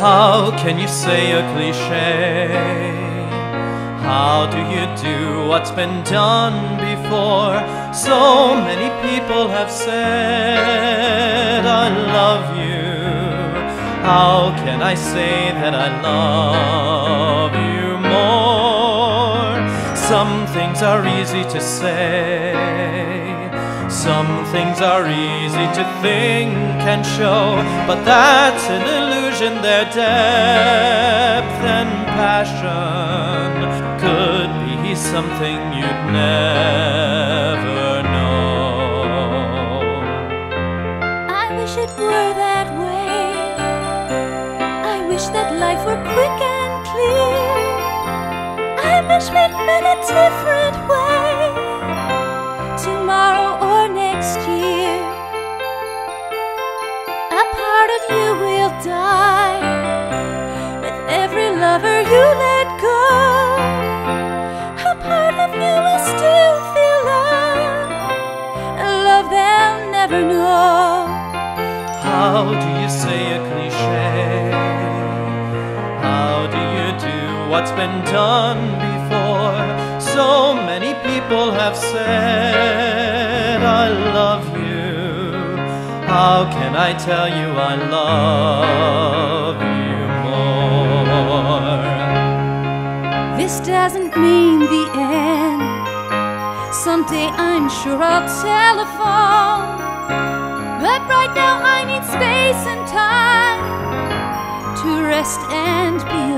How can you say a cliche? How do you do what's been done before? So many people have said, I love you. How can I say that I love you more? Some things are easy to say. Some things are easy to think and show, but that's an illusion, their depth and passion could be something you'd never know. I wish it were that way. I wish that life were quick and clear. I wish we'd met a different way. Die with every lover you let go. A part of you will still feel love, a love they'll never know. How do you say a cliche? How do you do what's been done before? So many people have said, I love you. How can I tell you I love you more? This doesn't mean the end. Someday I'm sure I'll telephone. But right now I need space and time to rest and be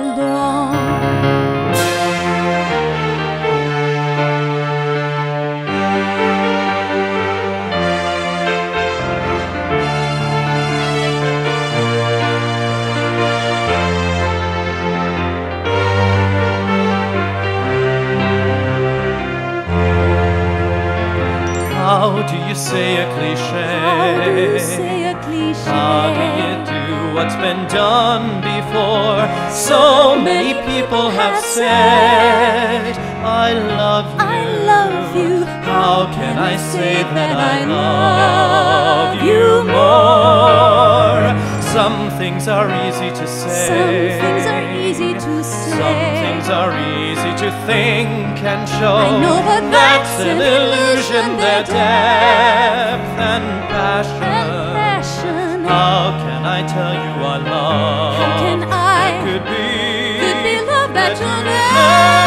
you say a cliche? How do you say a cliche? How do you do what's been done before? So many people have said, I love you. I love you. How can I say that I love you? Some things are easy to say. Some things are easy to say. Some things are easy to think and show. I know, but that's an an illusion, their depth and passion. and passion. How can I tell you I love? How can I? Could be, Could be love that you'll never